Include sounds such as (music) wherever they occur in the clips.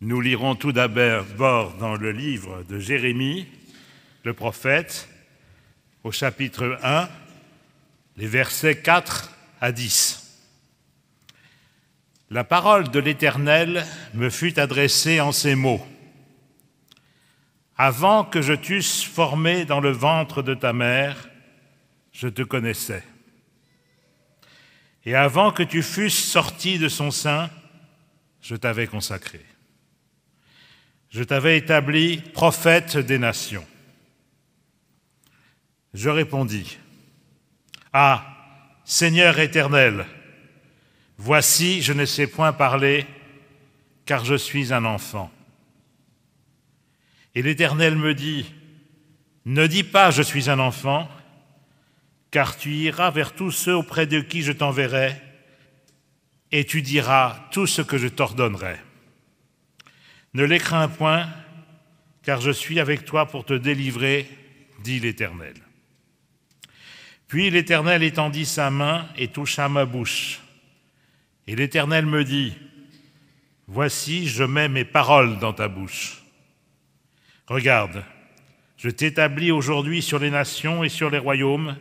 Nous lirons tout d'abord dans le livre de Jérémie, le prophète, au chapitre 1, les versets 4 à 10. La parole de l'Éternel me fut adressée en ces mots. Avant que je t'eusse formé dans le ventre de ta mère, je te connaissais. Et avant que tu fusses sorti de son sein, je t'avais consacré. Je t'avais établi prophète des nations. Je répondis, Ah, Seigneur éternel, voici, je ne sais point parler, car je suis un enfant. Et l'Éternel me dit, Ne dis pas je suis un enfant, car tu iras vers tous ceux auprès de qui je t'enverrai, et tu diras tout ce que je t'ordonnerai. Ne les crains point, car je suis avec toi pour te délivrer, dit l'Éternel. Puis l'Éternel étendit sa main et toucha ma bouche. Et l'Éternel me dit, Voici, je mets mes paroles dans ta bouche. Regarde, je t'établis aujourd'hui sur les nations et sur les royaumes,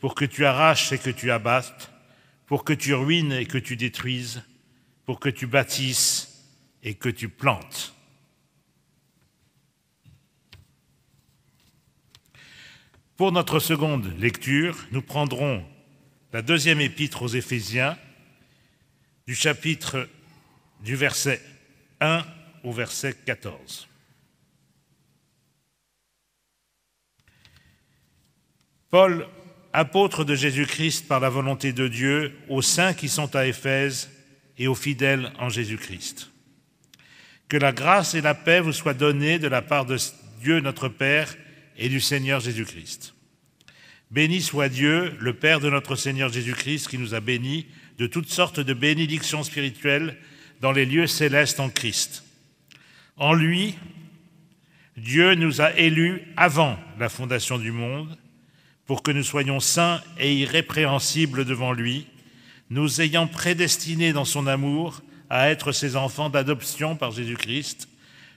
pour que tu arraches et que tu abattes, pour que tu ruines et que tu détruises, pour que tu bâtisses et que tu plantes. Pour notre seconde lecture, nous prendrons la deuxième épître aux Éphésiens, du chapitre du verset 1 au verset 14. Paul, apôtre de Jésus-Christ par la volonté de Dieu, aux saints qui sont à Éphèse et aux fidèles en Jésus-Christ. Que la grâce et la paix vous soient données de la part de Dieu notre Père et du Seigneur Jésus-Christ. Béni soit Dieu, le Père de notre Seigneur Jésus-Christ, qui nous a bénis de toutes sortes de bénédictions spirituelles dans les lieux célestes en Christ. En lui, Dieu nous a élus avant la fondation du monde pour que nous soyons saints et irrépréhensibles devant lui, nous ayant prédestinés dans son amour à être ses enfants d'adoption par Jésus-Christ,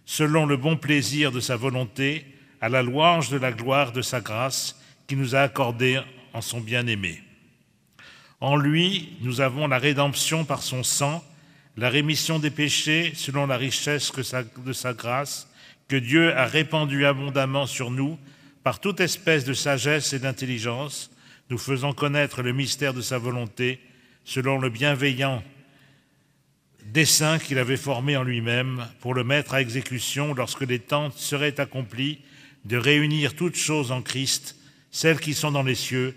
selon le bon plaisir de sa volonté, à la louange de la gloire de sa grâce qui nous a accordée en son bien-aimé. En lui, nous avons la rédemption par son sang, la rémission des péchés selon la richesse de sa grâce, que Dieu a répandue abondamment sur nous par toute espèce de sagesse et d'intelligence, nous faisant connaître le mystère de sa volonté, selon le bienveillant dessein qu'il avait formé en lui-même pour le mettre à exécution lorsque les temps seraient accomplis, de réunir toutes choses en Christ, celles qui sont dans les cieux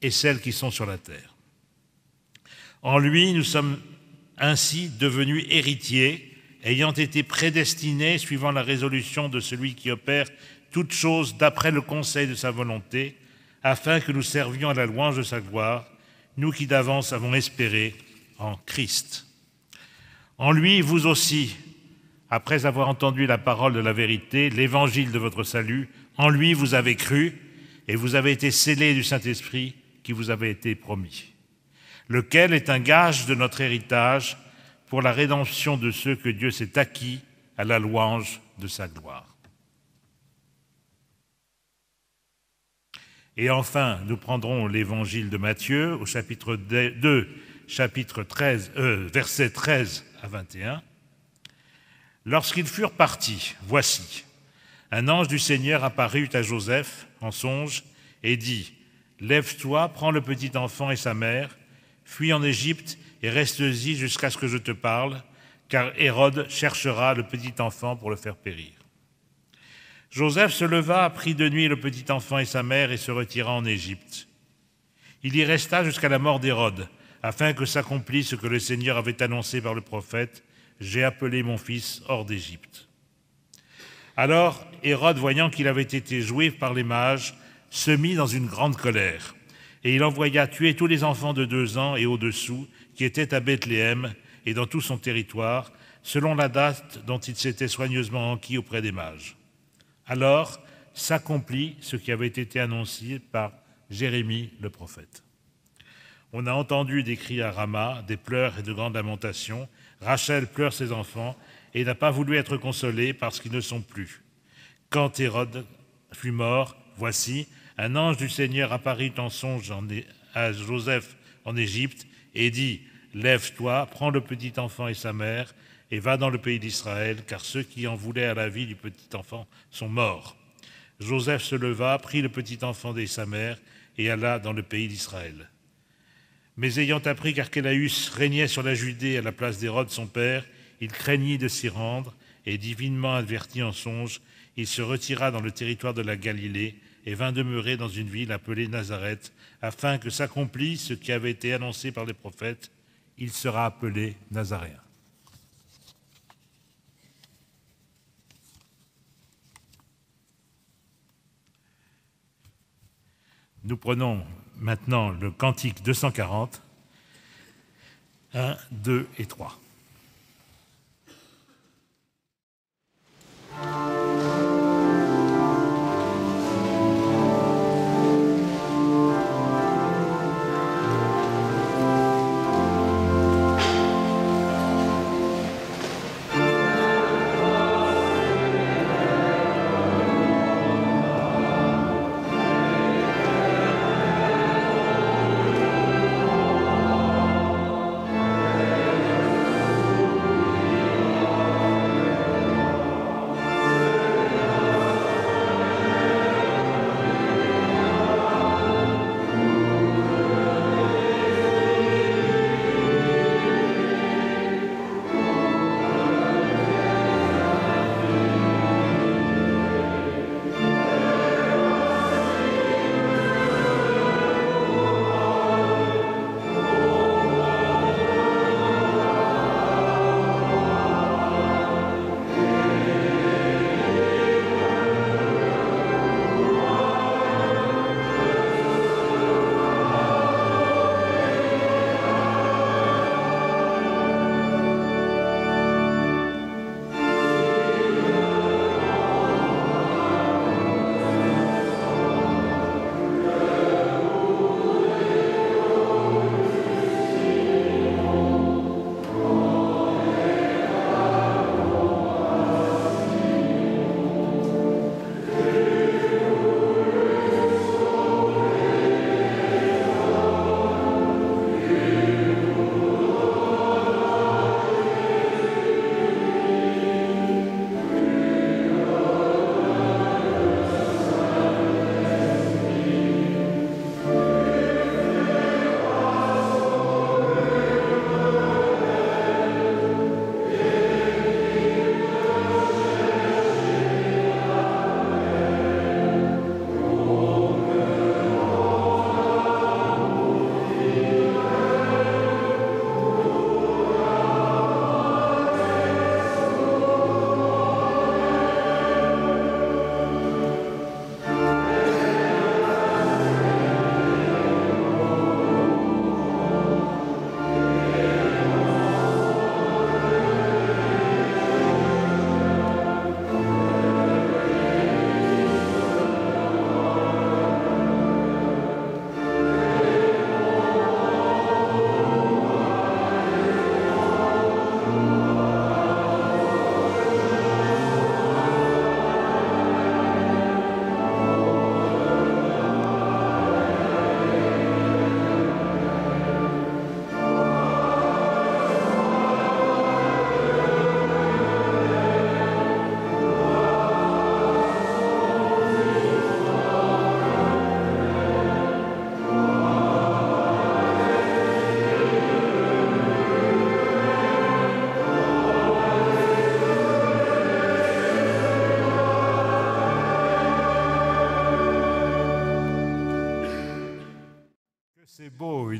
et celles qui sont sur la terre. En lui, nous sommes ainsi devenus héritiers, ayant été prédestinés suivant la résolution de celui qui opère toutes choses d'après le conseil de sa volonté, afin que nous servions à la louange de sa gloire, nous qui d'avance avons espéré en Christ. En lui, vous aussi, après avoir entendu la parole de la vérité, l'évangile de votre salut, en lui vous avez cru et vous avez été scellés du Saint-Esprit qui vous avait été promis, lequel est un gage de notre héritage pour la rédemption de ceux que Dieu s'est acquis à la louange de sa gloire. Et enfin, nous prendrons l'évangile de Matthieu au chapitre 2, chapitre 13, euh, versets 13 à 21. Lorsqu'ils furent partis, voici, un ange du Seigneur apparut à Joseph en songe et dit, Lève-toi, prends le petit enfant et sa mère, fuis en Égypte et reste-y jusqu'à ce que je te parle, car Hérode cherchera le petit enfant pour le faire périr. Joseph se leva, prit de nuit le petit enfant et sa mère et se retira en Égypte. Il y resta jusqu'à la mort d'Hérode, afin que s'accomplisse ce que le Seigneur avait annoncé par le prophète, J'ai appelé mon fils hors d'Égypte. Alors Hérode, voyant qu'il avait été joué par les mages, se mit dans une grande colère, et il envoya tuer tous les enfants de deux ans et au-dessous qui étaient à Bethléem et dans tout son territoire, selon la date dont il s'était soigneusement enquis auprès des mages. Alors s'accomplit ce qui avait été annoncé par Jérémie le prophète. On a entendu des cris à Rama, des pleurs et de grandes lamentations. Rachel pleure ses enfants et n'a pas voulu être consolé parce qu'ils ne sont plus. Quand Hérode fut mort, voici, un ange du Seigneur apparut en songe à Joseph en Égypte et dit, Lève-toi, prends le petit enfant et sa mère, et va dans le pays d'Israël, car ceux qui en voulaient à la vie du petit enfant sont morts. Joseph se leva, prit le petit enfant et sa mère, et alla dans le pays d'Israël. Mais ayant appris qu'Archélaüs régnait sur la Judée à la place d'Hérode son père, il craignit de s'y rendre, et divinement averti en songe, il se retira dans le territoire de la Galilée et vint demeurer dans une ville appelée Nazareth, afin que s'accomplisse ce qui avait été annoncé par les prophètes, il sera appelé Nazaréen. Nous prenons maintenant le cantique 240, 1, 2 et 3.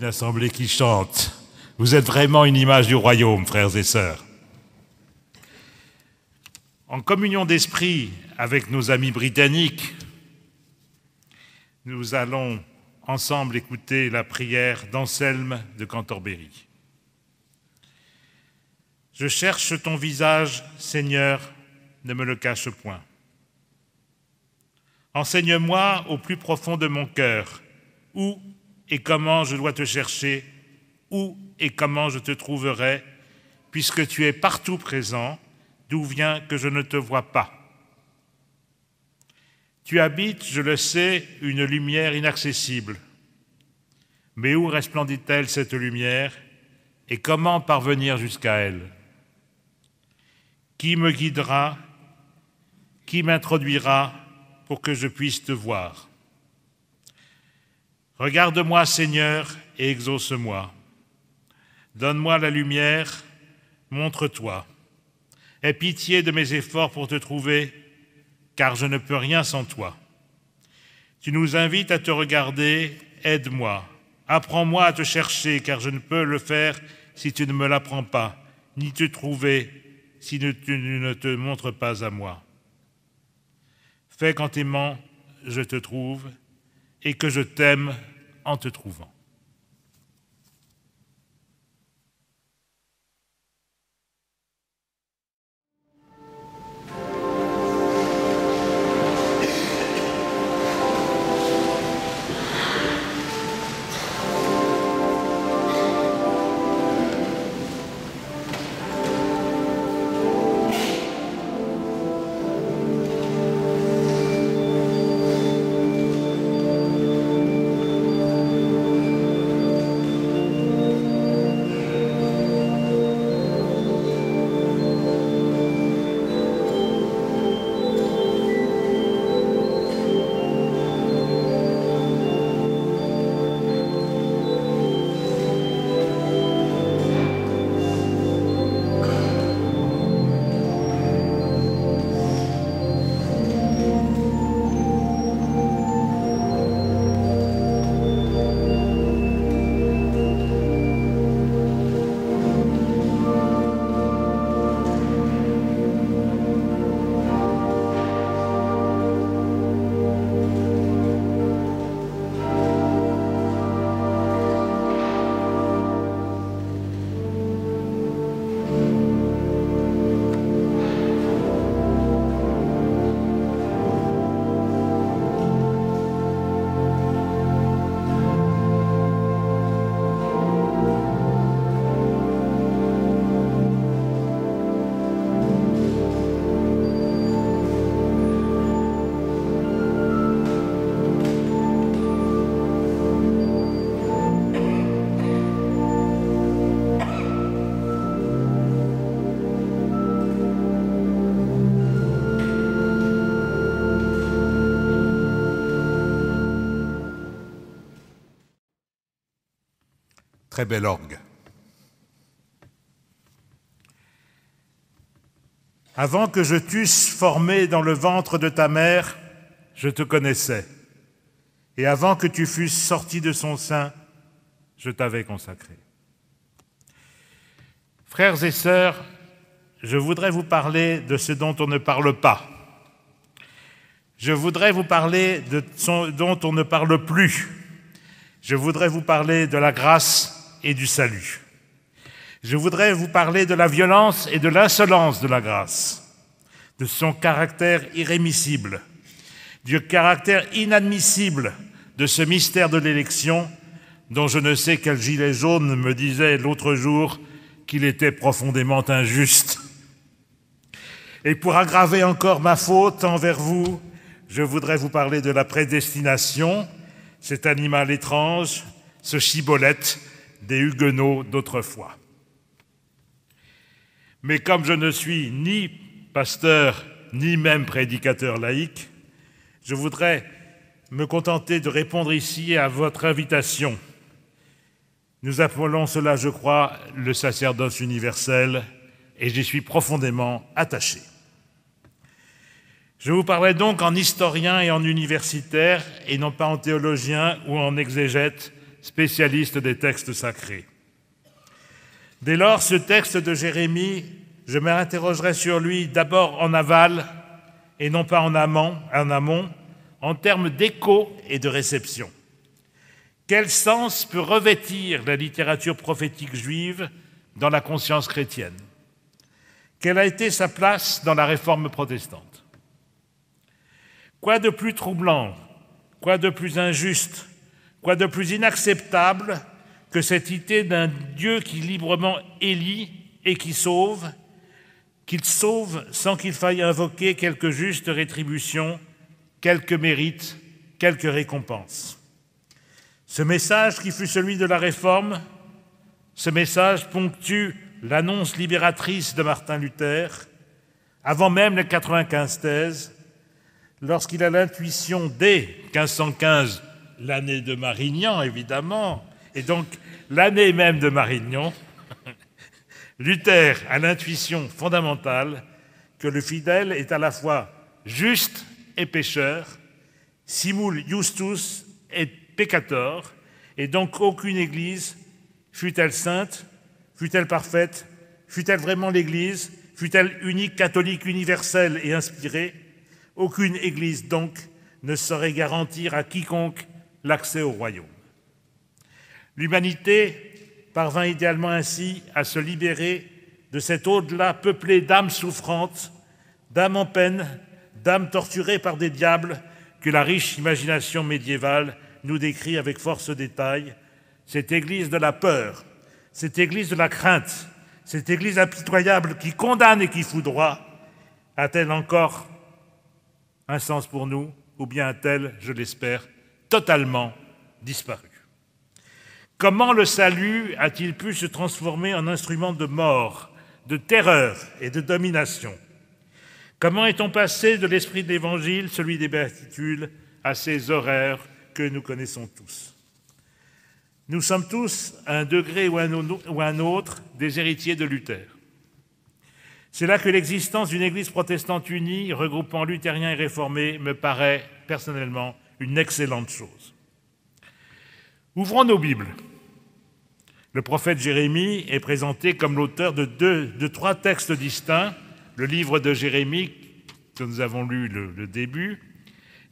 Assemblée qui chante. Vous êtes vraiment une image du royaume, frères et sœurs. En communion d'esprit avec nos amis britanniques, nous allons ensemble écouter la prière d'Anselme de Cantorbéry. Je cherche ton visage, Seigneur, ne me le cache point. Enseigne-moi au plus profond de mon cœur, où et comment je dois te chercher, où et comment je te trouverai, puisque tu es partout présent, d'où vient que je ne te vois pas. Tu habites, je le sais, une lumière inaccessible. Mais où resplendit-elle cette lumière et comment parvenir jusqu'à elle? Qui me guidera? Qui m'introduira pour que je puisse te voir? Regarde-moi, Seigneur, et exauce-moi. Donne-moi la lumière, montre-toi. Aie pitié de mes efforts pour te trouver, car je ne peux rien sans toi. Tu nous invites à te regarder, aide-moi. Apprends-moi à te chercher, car je ne peux le faire si tu ne me l'apprends pas, ni te trouver si tu ne te montres pas à moi. Fais qu'en t'aimant, je te trouve, et que je t'aime en te trouvant. Très bel orgue. Avant que je t'eusse formé dans le ventre de ta mère, je te connaissais. Et avant que tu fusses sorti de son sein, je t'avais consacré. Frères et sœurs, je voudrais vous parler de ce dont on ne parle pas. Je voudrais vous parler de ce dont on ne parle plus. Je voudrais vous parler de la grâce et du salut. Je voudrais vous parler de la violence et de l'insolence de la grâce, de son caractère irrémissible, du caractère inadmissible de ce mystère de l'élection dont je ne sais quel gilet jaune me disait l'autre jour qu'il était profondément injuste. Et pour aggraver encore ma faute envers vous, je voudrais vous parler de la prédestination, cet animal étrange, ce chibolette des Huguenots d'autrefois. Mais comme je ne suis ni pasteur ni même prédicateur laïque, je voudrais me contenter de répondre ici à votre invitation. Nous appelons cela, je crois, le sacerdoce universel, et j'y suis profondément attaché. Je vous parlerai donc en historien et en universitaire, et non pas en théologien ou en exégète, spécialiste des textes sacrés. Dès lors, ce texte de Jérémie, je m'interrogerai sur lui d'abord en aval et non pas en amont, en, amont, en termes d'écho et de réception. Quel sens peut revêtir la littérature prophétique juive dans la conscience chrétienne? Quelle a été sa place dans la réforme protestante? Quoi de plus troublant, quoi de plus injuste Quoi de plus inacceptable que cette idée d'un Dieu qui librement élit et qui sauve, qu'il sauve sans qu'il faille invoquer quelque juste rétribution, quelque mérite, quelque récompense. Ce message qui fut celui de la Réforme, ce message ponctue l'annonce libératrice de Martin Luther, avant même les 95 thèses, lorsqu'il a l'intuition dès 1515, l'année de Marignan évidemment, et donc l'année même de Marignan, (laughs) Luther a l'intuition fondamentale que le fidèle est à la fois juste et pécheur, simul justus et peccator, et donc aucune Église, fût-elle sainte, fût-elle parfaite, fût-elle vraiment l'Église, fût-elle unique, catholique, universelle et inspirée, aucune Église donc ne saurait garantir à quiconque l'accès au royaume. L'humanité parvint idéalement ainsi à se libérer de cet au-delà peuplé d'âmes souffrantes, d'âmes en peine, d'âmes torturées par des diables que la riche imagination médiévale nous décrit avec force détail, cette église de la peur, cette église de la crainte, cette église impitoyable qui condamne et qui foudroie, a-t-elle encore un sens pour nous ou bien a-t-elle, je l'espère, totalement disparu. Comment le salut a-t-il pu se transformer en instrument de mort, de terreur et de domination? Comment est-on passé de l'esprit de l'Évangile, celui des béatitudes, à ces horreurs que nous connaissons tous? Nous sommes tous, à un degré ou à un autre, des héritiers de Luther. C'est là que l'existence d'une Église protestante unie, regroupant luthériens et réformés, me paraît personnellement une excellente chose. Ouvrons nos Bibles. Le prophète Jérémie est présenté comme l'auteur de, trois textes distincts, le livre de Jérémie, que nous avons lu le, le début,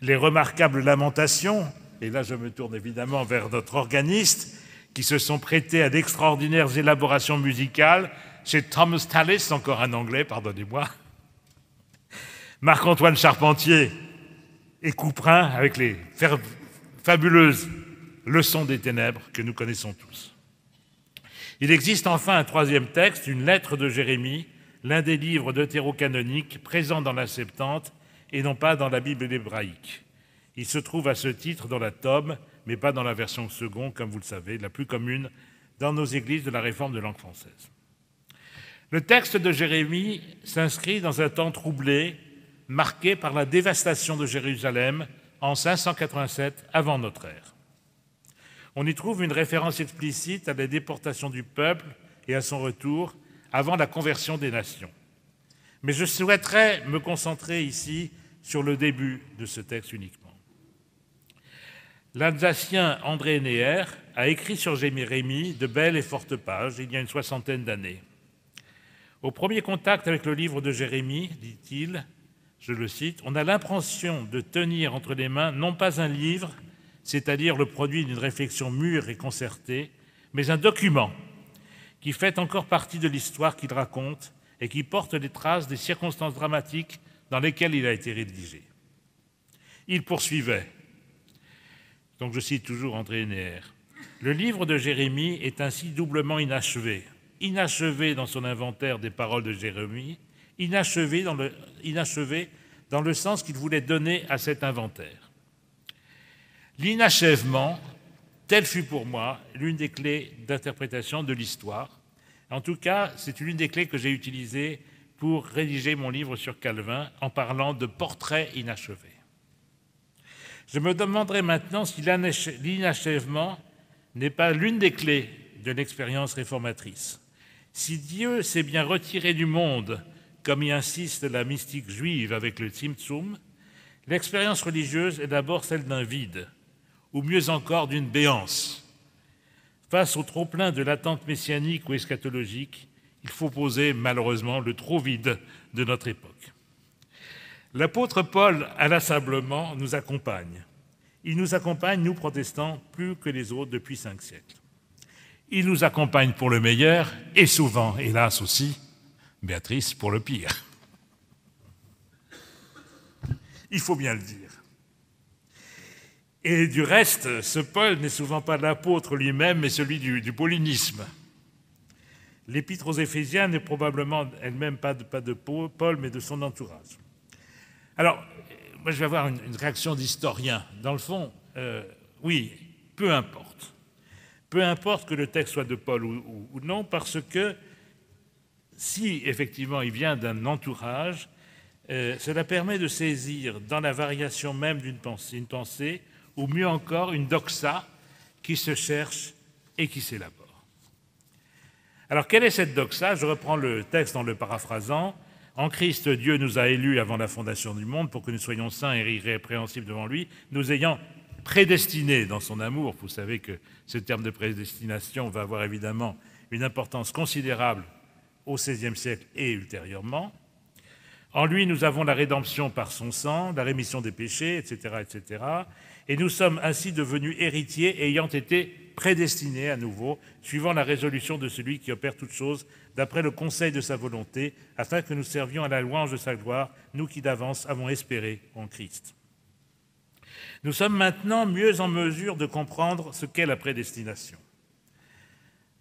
les remarquables lamentations, et là je me tourne évidemment vers notre organiste, qui se sont prêtés à d'extraordinaires élaborations musicales, chez Thomas Tallis, encore un anglais, pardonnez-moi, Marc-Antoine Charpentier et Couperin, avec les fabuleuses leçons des ténèbres que nous connaissons tous. Il existe enfin un troisième texte, une lettre de Jérémie, l'un des livres deutérocanoniques présents dans la Septante et non pas dans la Bible hébraïque. Il se trouve à ce titre dans la tome, mais pas dans la version seconde, comme vous le savez, la plus commune dans nos églises de la réforme de langue française. Le texte de Jérémie s'inscrit dans un temps troublé, marqué par la dévastation de Jérusalem en 587 avant notre ère. On y trouve une référence explicite à la déportation du peuple et à son retour avant la conversion des nations. Mais je souhaiterais me concentrer ici sur le début de ce texte uniquement. L'Alsacien André Neher a écrit sur Jérémie de belles et fortes pages il y a une soixantaine d'années. Au premier contact avec le livre de Jérémie, dit-il, je le cite, on a l'impression de tenir entre les mains non pas un livre, c'est-à-dire le produit d'une réflexion mûre et concertée, mais un document qui fait encore partie de l'histoire qu'il raconte et qui porte les traces des circonstances dramatiques dans lesquelles il a été rédigé. Il poursuivait, donc je cite toujours André Neher, le livre de Jérémie est ainsi doublement inachevé, inachevé dans son inventaire des paroles de Jérémie, inachevé dans le, inachevé dans le sens qu'il voulait donner à cet inventaire. L'inachèvement, telle fut pour moi l'une des clés d'interprétation de l'histoire. En tout cas, c'est l'une des clés que j'ai utilisées pour rédiger mon livre sur Calvin en parlant de portrait inachevé. Je me demanderai maintenant si l'inachèvement n'est pas l'une des clés de l'expérience réformatrice. Si Dieu s'est bien retiré du monde, comme y insiste la mystique juive avec le Tzimtzum, l'expérience religieuse est d'abord celle d'un vide, ou mieux encore d'une béance. Face au trop-plein de l'attente messianique ou eschatologique, il faut poser malheureusement le trop vide de notre époque. L'apôtre Paul, inlassablement, nous accompagne. Il nous accompagne, nous protestants, plus que les autres depuis cinq siècles. Il nous accompagne pour le meilleur et souvent, hélas aussi, Béatrice, pour le pire. Il faut bien le dire. Et du reste, ce Paul n'est souvent pas l'apôtre lui-même, mais celui du, paulinisme. L'épître aux Éphésiens n'est probablement elle-même pas de, pas de Paul, mais de son entourage. Alors, moi je vais avoir une, réaction d'historien. Dans le fond, euh, oui, peu importe. Peu importe que le texte soit de Paul ou, non, parce que si effectivement il vient d'un entourage, euh, cela permet de saisir dans la variation même d'une pensée, pensée, ou mieux encore une doxa qui se cherche et qui s'élabore. Alors quelle est cette doxa? Je reprends le texte en le paraphrasant. En Christ, Dieu nous a élus avant la fondation du monde pour que nous soyons saints et irrépréhensibles devant lui, nous ayant prédestinés dans son amour. Vous savez que ce terme de prédestination va avoir évidemment une importance considérable au XVIe siècle et ultérieurement. En lui, nous avons la rédemption par son sang, la rémission des péchés, etc., etc. Et nous sommes ainsi devenus héritiers ayant été prédestinés à nouveau, suivant la résolution de celui qui opère toutes choses d'après le conseil de sa volonté, afin que nous servions à la louange de sa gloire, nous qui d'avance avons espéré en Christ. Nous sommes maintenant mieux en mesure de comprendre ce qu'est la prédestination.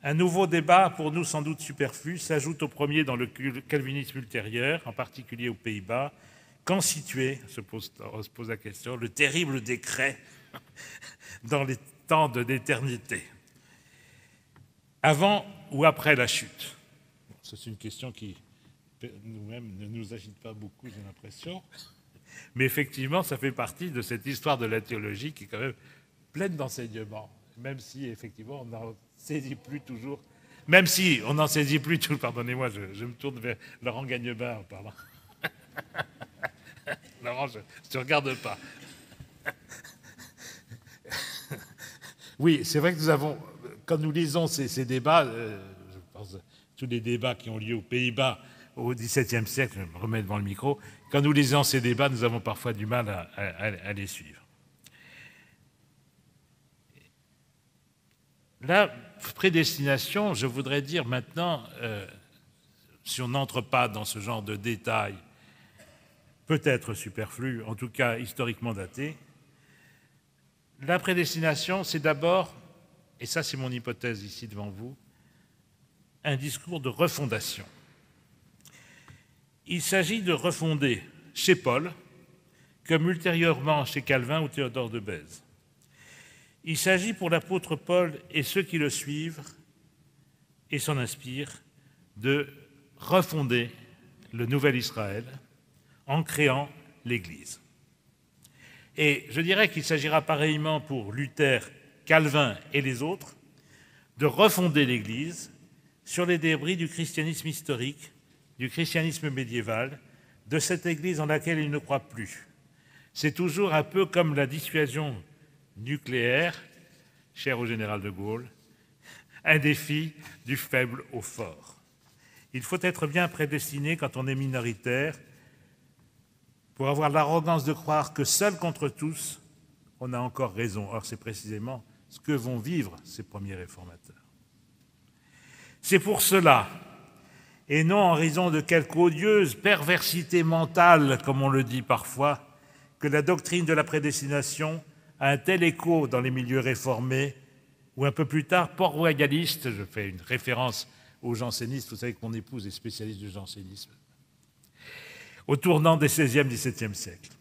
Un nouveau débat, pour nous sans doute superflu, s'ajoute au premier dans le calvinisme ultérieur, en particulier aux Pays-Bas. Quand situer, se pose, on se pose la question, le terrible décret (laughs) dans les temps de l'éternité? Avant ou après la chute? C'est une question qui, nous-mêmes, ne nous agite pas beaucoup, j'ai l'impression. Mais effectivement, ça fait partie de cette histoire de la théologie qui est quand même pleine d'enseignements, même si effectivement on n'en saisit plus toujours, même si on n'en saisit plus tout, pardonnez-moi, je, me tourne vers Laurent Gagnebain en parlant. (laughs) Laurent, je ne te regarde pas. oui, c'est vrai que nous avons, quand nous lisons ces, débats, euh, je pense tous les débats qui ont lieu aux Pays-Bas au XVIIe siècle, je me remets devant le micro, quand nous lisons ces débats, nous avons parfois du mal à, les suivre. La prédestination, je voudrais dire maintenant, euh, si on n'entre pas dans ce genre de détails, peut-être superflu, en tout cas historiquement daté, la prédestination, c'est d'abord, et ça c'est mon hypothèse ici devant vous, un discours de refondation. Il s'agit de refonder chez Paul, comme ultérieurement chez Calvin ou Théodore de Bèze. Il s'agit pour l'apôtre Paul et ceux qui le suivent et s'en inspirent de refonder le nouvel Israël en créant l'Église. Et je dirais qu'il s'agira pareillement pour Luther, Calvin et les autres de refonder l'Église sur les débris du christianisme historique du christianisme médiéval, de cette Église dans laquelle il ne croit plus. C'est toujours un peu comme la dissuasion nucléaire, chère au général de Gaulle, un défi du faible au fort. Il faut être bien prédestiné quand on est minoritaire pour avoir l'arrogance de croire que seul contre tous, on a encore raison. Or, c'est précisément ce que vont vivre ces premiers réformateurs. C'est pour cela et non en raison de quelque odieuse perversité mentale, comme on le dit parfois, que la doctrine de la prédestination a un tel écho dans les milieux réformés, ou un peu plus tard, port-royaliste, je fais une référence aux jansénistes, vous savez que mon épouse est spécialiste du jansénisme, au tournant des XVIe, XVIIe siècles.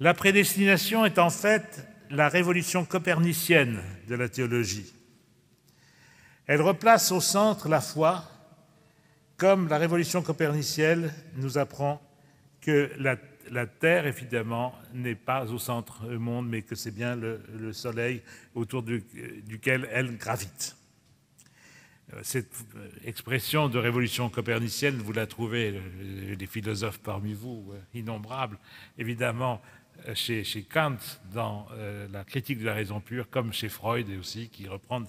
La prédestination est en fait la révolution copernicienne de la théologie. Elle replace au centre la foi comme la révolution copernicienne nous apprend que la, Terre, évidemment, n'est pas au centre du monde, mais que c'est bien le, Soleil autour duquel elle gravite. Euh, cette euh, expression de révolution copernicienne, vous la trouvez, euh, les philosophes parmi vous, innombrables, évidemment, chez, Kant dans la critique de la raison pure, comme chez Freud aussi, qui reprend,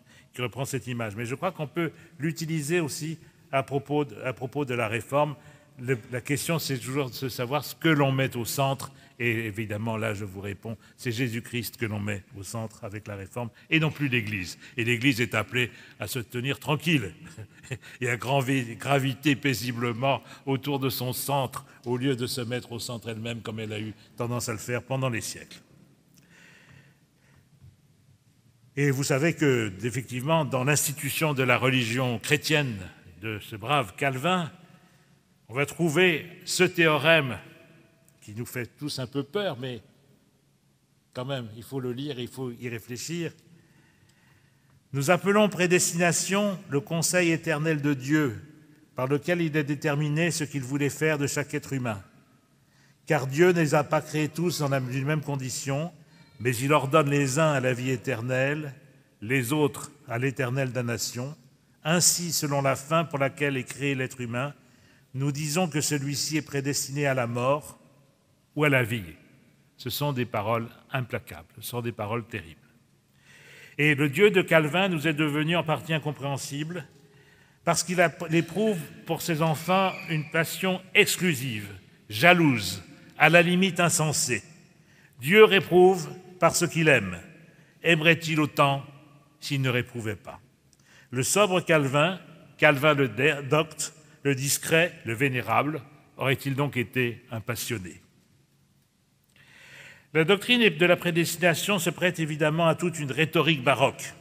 cette image. Mais je crois qu'on peut l'utiliser aussi à propos de la réforme. La question, c'est toujours de savoir ce que l'on met au centre. Et évidemment, là, je vous réponds, c'est Jésus-Christ que l'on met au centre avec la réforme, et non plus l'Église. Et l'Église est appelée à se tenir tranquille (laughs) et à graviter paisiblement autour de son centre, au lieu de se mettre au centre elle-même comme elle a eu tendance à le faire pendant les siècles. Et vous savez que, effectivement, dans l'institution de la religion chrétienne de ce brave Calvin, on va trouver ce théorème qui nous fait tous un peu peur, mais quand même, il faut le lire, il faut y réfléchir. Nous appelons prédestination le conseil éternel de Dieu, par lequel il a déterminé ce qu'il voulait faire de chaque être humain. Car Dieu ne les a pas créés tous dans la même condition, mais il ordonne les uns à la vie éternelle, les autres à l'éternelle damnation. Ainsi, selon la fin pour laquelle est créé l'être humain, nous disons que celui-ci est prédestiné à la mort ou à la vie. Ce sont des paroles implacables, ce sont des paroles terribles. Et le Dieu de Calvin nous est devenu en partie incompréhensible parce qu'il éprouve pour ses enfants une passion exclusive, jalouse, à la limite insensée. Dieu réprouve parce qu'il aime. Aimerait-il autant s'il ne réprouvait pas? Le sobre Calvin, Calvin le docte, le discret, le vénérable, aurait-il donc été un passionné? La doctrine de la prédestination se prête évidemment à toute une rhétorique baroque.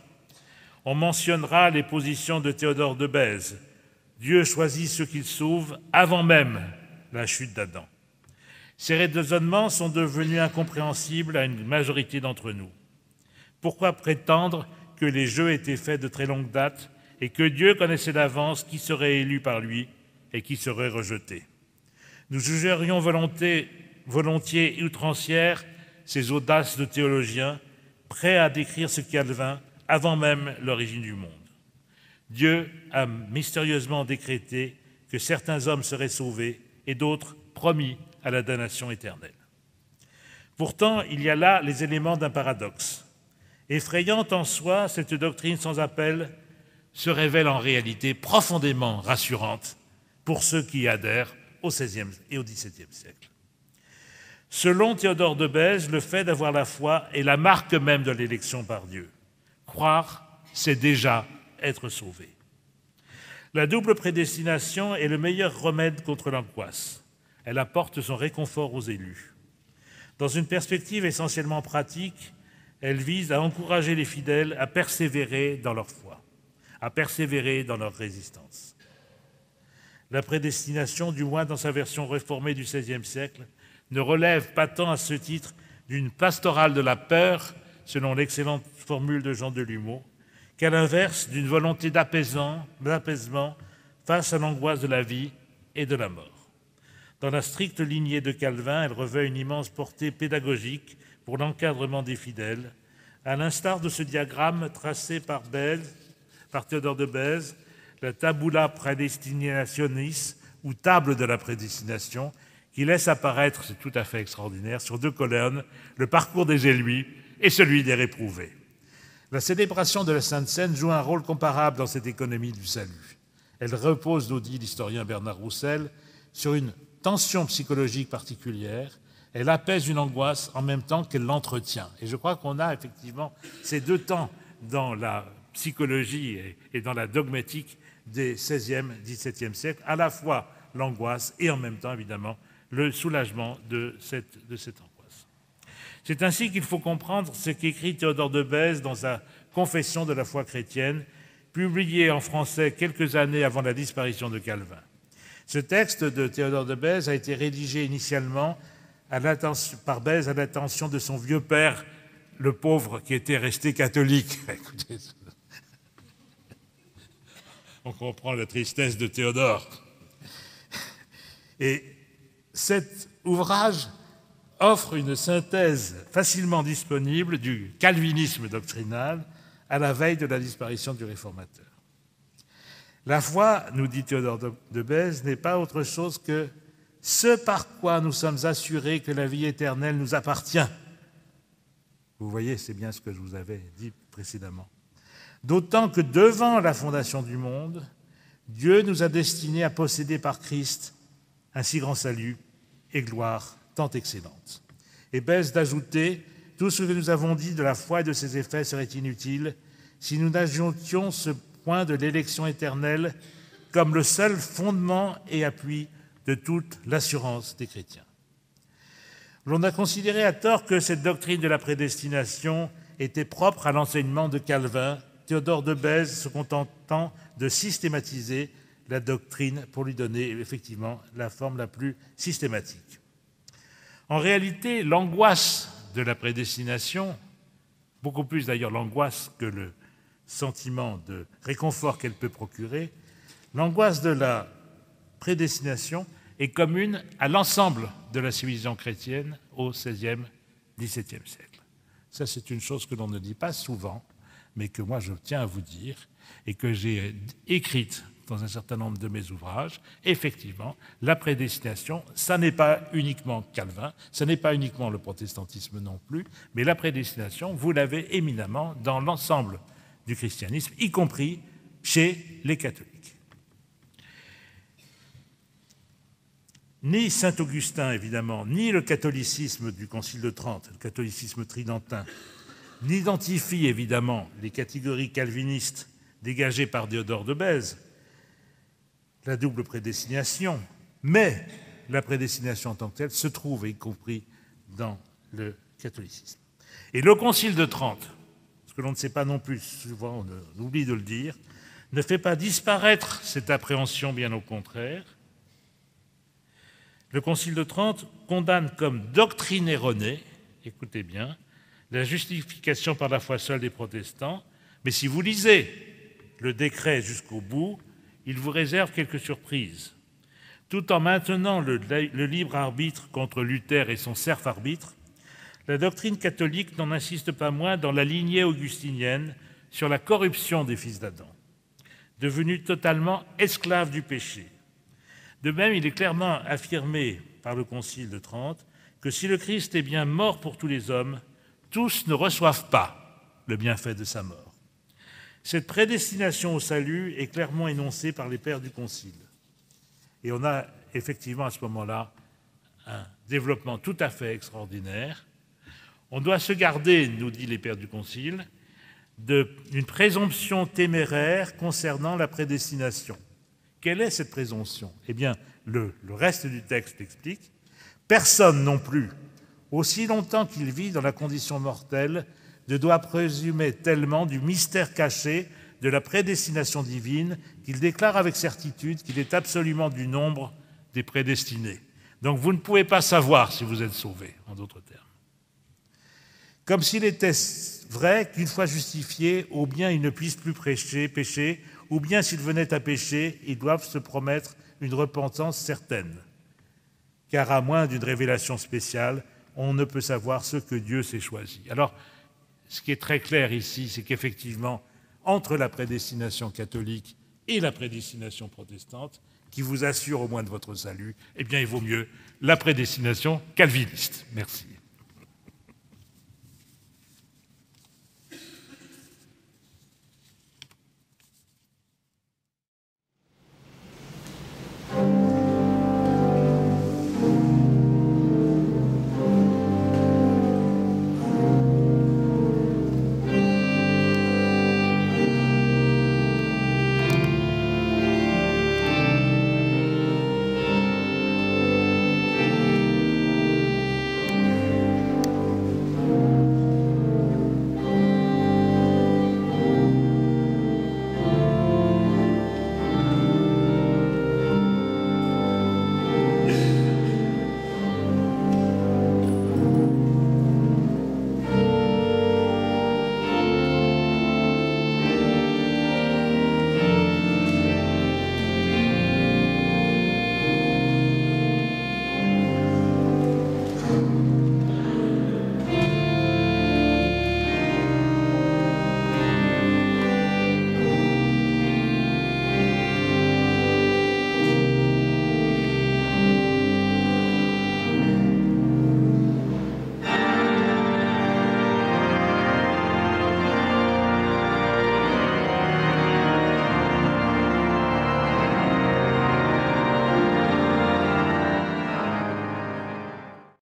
On mentionnera les positions de Théodore de Bèze. Dieu choisit ceux qu'il sauve avant même la chute d'Adam. Ces raisonnements sont devenus incompréhensibles à une majorité d'entre nous. Pourquoi prétendre que les jeux étaient faits de très longue date et que Dieu connaissait d'avance qui serait élu par lui et qui serait rejeté Nous jugerions volontiers, volontiers outrancières ces audaces de théologiens prêts à décrire ce Calvin avant même l'origine du monde. Dieu a mystérieusement décrété que certains hommes seraient sauvés et d'autres promis à la damnation éternelle. Pourtant, il y a là les éléments d'un paradoxe. Effrayante en soi, cette doctrine sans appel se révèle en réalité profondément rassurante pour ceux qui adhèrent au XVIe et au XVIIe siècle. Selon Théodore de Bèze, le fait d'avoir la foi est la marque même de l'élection par Dieu. Croire, c'est déjà être sauvé. La double prédestination est le meilleur remède contre l'angoisse elle apporte son réconfort aux élus. Dans une perspective essentiellement pratique, elle vise à encourager les fidèles à persévérer dans leur foi, à persévérer dans leur résistance. La prédestination, du moins dans sa version réformée du XVIe siècle, ne relève pas tant à ce titre d'une pastorale de la peur, selon l'excellente formule de Jean Delumeau, qu'à l'inverse d'une volonté d'apaisement face à l'angoisse de la vie et de la mort. Dans la stricte lignée de Calvin, elle revêt une immense portée pédagogique pour l'encadrement des fidèles, à l'instar de ce diagramme tracé par, par Théodore de Bèze, la tabula predestinationis, ou table de la prédestination, qui laisse apparaître, c'est tout à fait extraordinaire, sur deux colonnes, le parcours des élus et celui des réprouvés. La célébration de la Sainte Seine joue un rôle comparable dans cette économie du salut. Elle repose, nous dit l'historien Bernard Roussel, sur une tension psychologique particulière, elle apaise une angoisse en même temps qu'elle l'entretient. Et je crois qu'on a effectivement ces deux temps dans la psychologie et dans la dogmatique des XVIe, XVIIe siècles, à la fois l'angoisse et en même temps, évidemment, le soulagement de cette, de cette angoisse. C'est ainsi qu'il faut comprendre ce qu'écrit Théodore de Bèze dans sa Confession de la foi chrétienne, publiée en français quelques années avant la disparition de Calvin. Ce texte de Théodore de Bèze a été rédigé initialement par Bèze à l'attention de son vieux père, le pauvre qui était resté catholique. (laughs) On comprend la tristesse de Théodore. Et cet ouvrage offre une synthèse facilement disponible du calvinisme doctrinal à la veille de la disparition du réformateur. La foi, nous dit Théodore de Bèze, n'est pas autre chose que ce par quoi nous sommes assurés que la vie éternelle nous appartient. Vous voyez, c'est bien ce que je vous avais dit précédemment. D'autant que devant la fondation du monde, Dieu nous a destinés à posséder par Christ un si grand salut et gloire tant excellente. Et Bèze d'ajouter, tout ce que nous avons dit de la foi et de ses effets serait inutile si nous n'ajoutions ce point de l'élection éternelle comme le seul fondement et appui de toute l'assurance des chrétiens. L'on a considéré à tort que cette doctrine de la prédestination était propre à l'enseignement de Calvin, Théodore de Bèze se contentant de systématiser la doctrine pour lui donner effectivement la forme la plus systématique. En réalité, l'angoisse de la prédestination, beaucoup plus d'ailleurs l'angoisse que le sentiment de réconfort qu'elle peut procurer, l'angoisse de la prédestination est commune à l'ensemble de la civilisation chrétienne au XVIe, XVIIe siècle. Ça, c'est une chose que l'on ne dit pas souvent, mais que moi je tiens à vous dire et que j'ai écrite dans un certain nombre de mes ouvrages, effectivement, la prédestination, ça n'est pas uniquement Calvin, ça n'est pas uniquement le protestantisme non plus, mais la prédestination, vous l'avez éminemment dans l'ensemble du christianisme, y compris chez les catholiques. Ni Saint Augustin, évidemment, ni le catholicisme du Concile de Trente, le catholicisme tridentin, n'identifient évidemment les catégories calvinistes dégagées par Théodore de Bèze, la double prédestination, mais la prédestination en tant que telle se trouve, y compris dans le catholicisme. Et le Concile de Trente, ce que l'on ne sait pas non plus, souvent on oublie de le dire, ne fait pas disparaître cette appréhension, bien au contraire. Le Concile de Trente condamne comme doctrine erronée, écoutez bien, la justification par la foi seule des protestants, mais si vous lisez le décret jusqu'au bout, il vous réserve quelques surprises. Tout en maintenant le, libre arbitre contre Luther et son serf arbitre, la doctrine catholique n'en insiste pas moins dans la lignée augustinienne sur la corruption des fils d'Adam, devenus totalement esclaves du péché. De même, il est clairement affirmé par le Concile de Trente que si le Christ est bien mort pour tous les hommes, tous ne reçoivent pas le bienfait de sa mort. Cette prédestination au salut est clairement énoncée par les pères du Concile. Et on a effectivement à ce moment-là un développement tout à fait extraordinaire. On doit se garder, nous dit les pères du Concile, d'une présomption téméraire concernant la prédestination. Quelle est cette présomption? Eh bien, le, le reste du texte explique. Personne non plus, aussi longtemps qu'il vit dans la condition mortelle, ne doit présumer tellement du mystère caché de la prédestination divine qu'il déclare avec certitude qu'il est absolument du nombre des prédestinés. Donc vous ne pouvez pas savoir si vous êtes sauvé, en d'autres termes. Comme s'il était vrai qu'une fois justifié, ou bien ils ne puissent plus pécher, ou bien s'ils venaient à pécher, ils doivent se promettre une repentance certaine. Car à moins d'une révélation spéciale, on ne peut savoir ce que Dieu s'est choisi. Alors, ce qui est très clair ici, c'est qu'effectivement, entre la prédestination catholique et la prédestination protestante, qui vous assure au moins de votre salut, eh bien, il vaut mieux la prédestination calviniste. Merci.